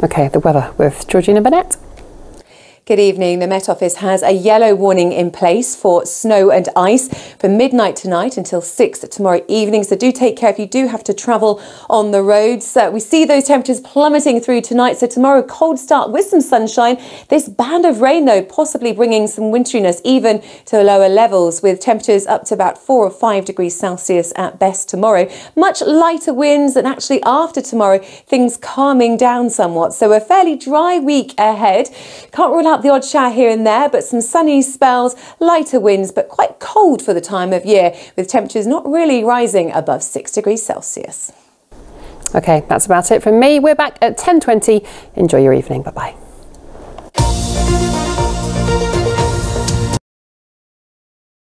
Okay, the weather with Georgina Burnett. Good evening. The Met Office has a yellow warning in place for snow and ice from midnight tonight until 6 tomorrow evening. So do take care if you do have to travel on the roads. Uh, we see those temperatures plummeting through tonight. So tomorrow, cold start with some sunshine. This band of rain, though, possibly bringing some winteriness even to lower levels with temperatures up to about 4 or 5 degrees Celsius at best tomorrow. Much lighter winds and actually after tomorrow, things calming down somewhat. So a fairly dry week ahead. Can't rule out the odd shower here and there, but some sunny spells, lighter winds, but quite cold for the time of year, with temperatures not really rising above 6 degrees Celsius. Okay, that's about it from me. We're back at 10.20. Enjoy your evening. Bye-bye.